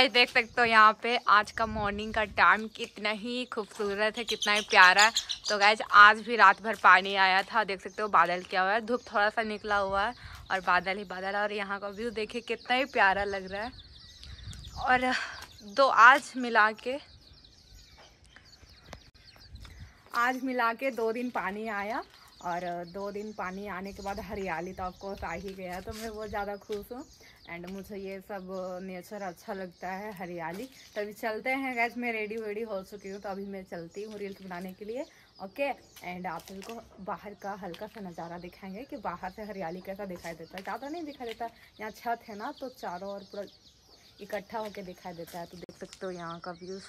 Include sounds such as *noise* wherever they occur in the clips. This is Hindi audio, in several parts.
गाइस, देख सकते हो यहाँ पे आज का मॉर्निंग का टाइम कितना ही खूबसूरत है, कितना ही प्यारा है। तो गाइज़ आज भी रात भर पानी आया था, देख सकते हो बादल क्या हुआ है। धूप थोड़ा सा निकला हुआ है और बादल ही बादल और यहाँ का व्यू देखिए कितना ही प्यारा लग रहा है। और दो आज मिला के, आज मिला के दो दिन पानी आया। और दो दिन पानी आने के बाद हरियाली तो ऑफकोर्स आ ही गया तो मैं बहुत ज़्यादा खुश हूँ। एंड मुझे ये सब नेचर अच्छा लगता है, हरियाली। तो अभी चलते हैं गैस मैं रेडी वेडी हो चुकी हूँ तो अभी मैं चलती हूँ रील्स बनाने के लिए ओके एंड आप सभी को बाहर का हल्का सा नज़ारा दिखाएँगे कि बाहर से हरियाली कैसा दिखाई देता है। ज़्यादा नहीं दिखाई देता, यहाँ छत है ना तो चारों ओर पूरा इकट्ठा होकर दिखाई देता है तो देख सकते हो यहाँ का व्यूज़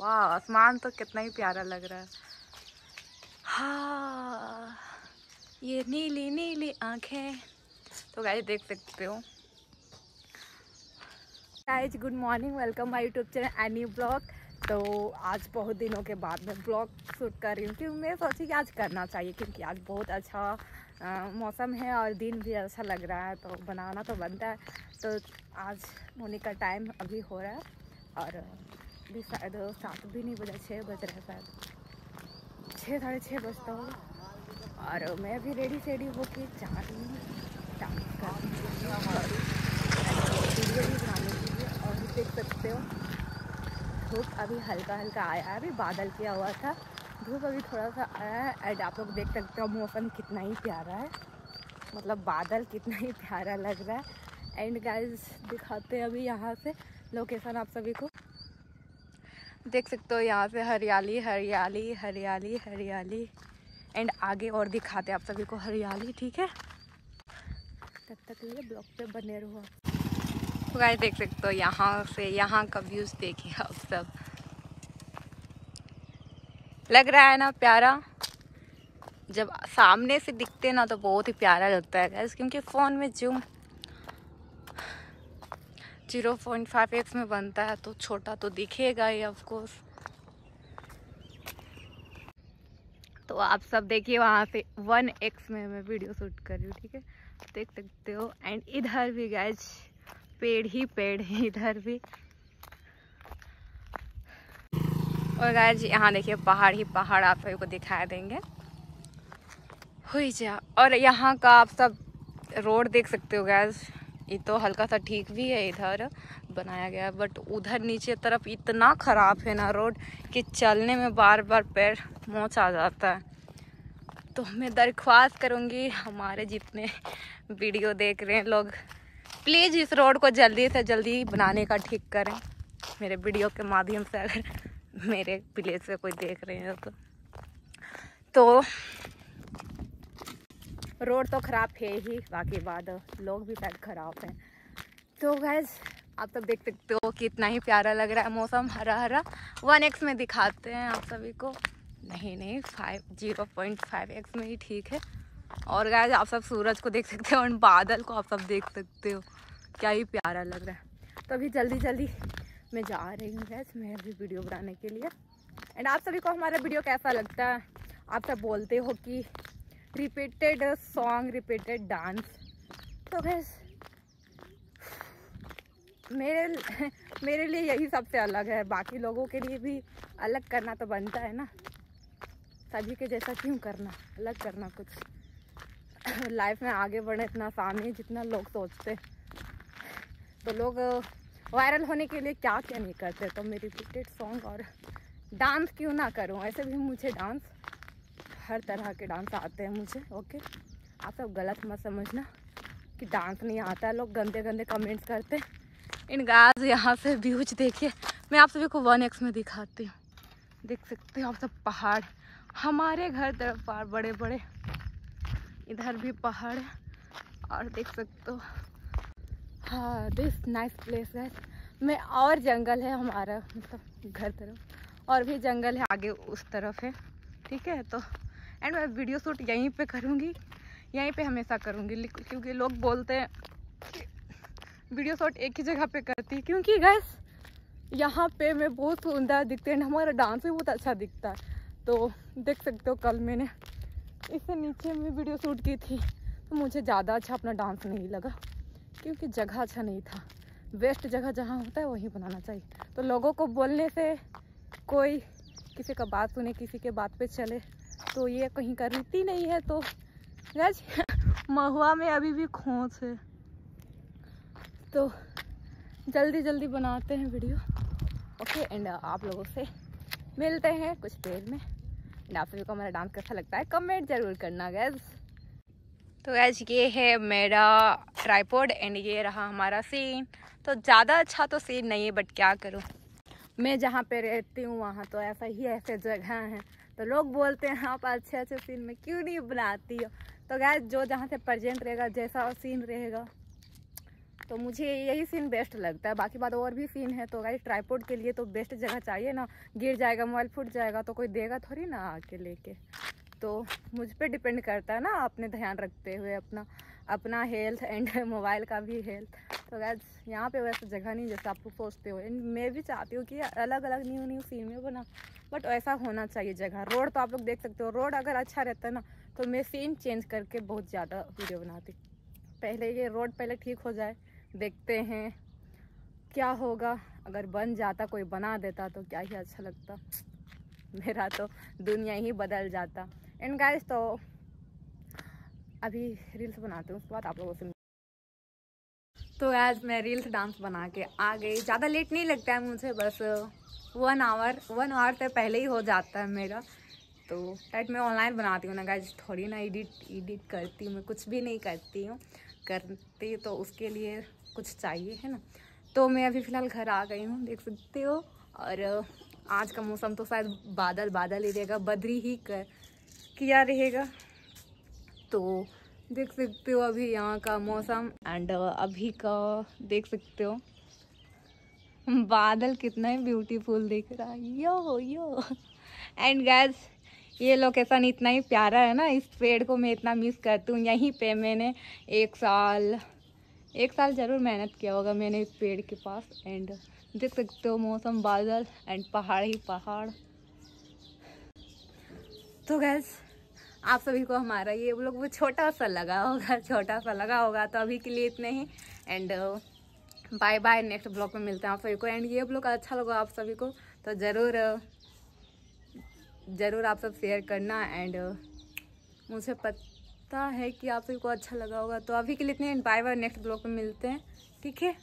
वाह, आसमान तो कितना ही प्यारा लग रहा है। हाँ ये नीली नीली आँखें। तो गाइज़ देख सकते हो। Guys good morning welcome my YouTube channel any blog तो आज बहुत दिनों के बाद मैं ब्लॉग शूट कर रही हूँ क्योंकि मैं सोची कि आज करना चाहिए क्योंकि आज बहुत अच्छा आ, मौसम है और दिन भी अच्छा लग रहा है तो बनाना तो बनता है। तो आज होने का टाइम अभी हो रहा है और भी शायद सात भी नहीं बजा छः बज रहा शायद। छः साढ़े छः बजता होगा और मैं भी रेडी सेडी होके जा रही हूँ। डांस कर वीडियो भी बनाने देख सकते हो। धूप अभी हल्का हल्का आया है, अभी बादल किया हुआ था। धूप अभी थोड़ा सा आया है एंड आप लोग देख सकते हो मौसम कितना ही प्यारा है। मतलब बादल कितना ही प्यारा लग रहा है। एंड गाइस दिखाते हैं अभी यहाँ से। लोकेशन आप सभी को। देख सकते हो यहाँ से हरियाली हरियाली हरियाली हरियाली। एंड आगे और दिखाते हैं आप सभी को हरियाली, ठीक है? तब तक लिए ब्लॉग पे बने रहो तो गाइस देख सकते हो यहाँ से, यहाँ का व्यूज़ देखिए आप सब। लग रहा है ना प्यारा? जब सामने से दिखते ना तो बहुत ही प्यारा लगता है क्योंकि फ़ोन में zoom zero point five x में बनता है तो छोटा तो दिखेगा ही ऑफकोर्स तो आप सब देखिए वहाँ से वन एक्स में मैं वीडियो शूट कर रही हूँ, ठीक है? देख सकते हो एंड इधर भी गैज पेड़ ही पेड़ है, इधर भी। और गाय यहाँ देखिए पहाड़ ही पहाड़ आप सभी को दिखाई देंगे। हुई जा, और यहाँ का आप सब रोड देख सकते हो गैस ये तो हल्का सा ठीक भी है इधर, बनाया गया बट उधर नीचे तरफ़ इतना ख़राब है ना रोड कि चलने में बार बार पैर मोच आ जाता है। तो मैं दरख्वास्त करूँगी हमारे जितने वीडियो देख रहे हैं लोग प्लीज़ इस रोड को जल्दी से जल्दी बनाने का ठीक करें। मेरे वीडियो के माध्यम से अगर मेरे प्लेस से कोई देख रहे हैं तो। तो रोड तो ख़राब है ही, बाकी बाद लोग भी शायद ख़राब हैं। तो गैस आप सब देख सकते हो कि इतना ही प्यारा लग रहा है मौसम हरा हरा वन एक्स में दिखाते हैं आप सभी को। नहीं नहीं five zero point five x में ही ठीक है। और गाय आप सब सूरज को देख सकते हो और बादल को आप सब देख सकते हो। क्या ही प्यारा लग रहा है। तो अभी जल्दी जल्दी मैं जा रही हूँ गैस मैं अभी वीडियो बनाने के लिए। एंड आप सभी को हमारा वीडियो कैसा लगता है? आप सब बोलते हो कि रिपीटेड सॉन्ग रिपीटेड डांस तो गैस मेरे *laughs* मेरे लिए यही सबसे अलग है। बाकी लोगों के लिए भी अलग करना तो बनता है ना। सभी के जैसा क्यों करना? अलग करना कुछ। *laughs* लाइफ में आगे बढ़े इतना आसान है जितना लोग सोचते। तो लोग वायरल होने के लिए क्या क्या नहीं करते? तो मेरी रिपीटेड सॉन्ग और डांस क्यों ना करूँ? ऐसे भी मुझे डांस हर तरह के डांस आते हैं मुझे ओके आप सब गलत मत समझना कि डांस नहीं आता है, लोग गंदे गंदे कमेंट्स करते इन गाज यहाँ से व्यूज़ देखिए, मैं आप सभी को वन एक्स में दिखाती हूँ। देख सकते हो आप सब पहाड़, हमारे घर तरफ़ पहाड़ बड़े बड़े इधर भी पहाड़ है, और देख सकते हो। हाँ दिस नाइस प्लेस है। में और जंगल है हमारा मतलब घर तरफ़। और भी जंगल है, आगे उस तरफ़ है, ठीक है? तो एंड मैं वीडियो शूट यहीं पे करूँगी। यहीं पे हमेशा करूँगी क्योंकि लोग बोलते हैं वीडियो शूट एक ही जगह पे करती क्योंकि गैस यहाँ पे मैं बहुत सुंदर दिखते हैं, हमारा डांस भी बहुत अच्छा दिखता है। तो देख सकते हो कल मैंने इससे नीचे में वीडियो शूट की थी तो मुझे ज़्यादा अच्छा अपना डांस नहीं लगा, क्योंकि जगह अच्छा नहीं था। वेस्ट जगह जहाँ होता है, वहीं बनाना चाहिए। तो लोगों को बोलने से कोई किसी का बात सुने, किसी के बात पे चले। तो ये कहीं का रीति नहीं है तो गैस महुआ में अभी भी खोस है। तो जल्दी जल्दी बनाते हैं वीडियो। ओके एंड आप लोगों से मिलते हैं कुछ देर में। एंड आप सभी को हमारा डांस कैसा लगता है कमेंट ज़रूर करना गैस तो गैस ये है मेरा ट्राईपोड एंड ये रहा हमारा सीन तो ज़्यादा अच्छा तो सीन नहीं है बट क्या करूँ? मैं जहाँ पे रहती हूँ, वहाँ तो ऐसा ही ऐसे जगह हैं। तो लोग बोलते हैं, आप अच्छे अच्छे सीन में क्यों नहीं बनाती हो? तो गैस जो जहाँ से प्रजेंट रहेगा, जैसा सीन रहेगा तो मुझे यही सीन बेस्ट लगता है। बाकी बात और भी सीन है तो गाइस ट्राईपोर्ट के लिए तो बेस्ट जगह चाहिए ना। गिर जाएगा मोबाइल फूट जाएगा तो कोई देगा थोड़ी ना आके लेके। तो मुझ पर डिपेंड करता है ना, अपने ध्यान रखते हुए अपना। अपना हेल्थ एंड मोबाइल का भी हेल्थ तो गैस यहाँ पे वैसे जगह नहीं जैसे आप सोचते हो. एंड मैं भी चाहती हूँ कि अलग अलग न्यू न्यू सीन बना बट ऐसा होना चाहिए जगह. रोड तो आप लोग देख सकते हो. रोड अगर अच्छा रहता ना तो मैं सीन चेंज करके बहुत ज़्यादा वीडियो बनाती. पहले ये रोड पहले ठीक हो जाए, देखते हैं क्या होगा. अगर बन जाता, कोई बना देता तो क्या ही अच्छा लगता. मेरा तो दुनिया ही बदल जाता. एंड गाइस तो अभी रील्स बनाती हूँ, उसके बाद आप लोगों से तो आज मैं रील्स डांस बना के आ गई। ज़्यादा लेट नहीं लगता है मुझे, बस वन आवर वन आवर से पहले ही हो जाता है मेरा। तो टाइट मैं ऑनलाइन बनाती हूँ ना गाइज़ थोड़ी ना एडिट एडिट करती हूँ, मैं कुछ भी नहीं करती हूँ। करती तो उसके लिए कुछ चाहिए, है ना? तो मैं अभी फ़िलहाल घर आ गई हूँ, देख सकते हो। और, आज का मौसम तो शायद बादल बादल ही रहेगा, बदरी ही कर, किया रहेगा। तो देख सकते हो अभी यहाँ का मौसम एंड अभी का देख सकते हो। बादल कितना ही ब्यूटीफुल दिख रहा है। Yo yo. एंड गैस ये लोकेशन इतना ही प्यारा है ना। इस पेड़ को मैं इतना मिस करती हूँ। यहीं पे मैंने एक साल एक साल ज़रूर मेहनत किया होगा मैंने इस पेड़ के पास। एंड देख सकते हो मौसम, बादल एंड पहाड़ ही पहाड़। तो गैस आप सभी को हमारा ये लोग वो छोटा सा लगा होगा, *laughs* छोटा सा लगा होगा तो अभी के लिए इतने ही। And bye bye next blog में मिलते हैं आप सभी को। एंड ये ब्लॉग अच्छा लगा आप सभी को तो ज़रूर ज़रूर आप सब शेयर करना। एंड मुझे पता है कि आप सभी को अच्छा लगा होगा तो अभी के लिए इतने बाय बाय नेक्स्ट ब्लॉग में मिलते हैं। ठीक है?